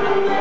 Amen.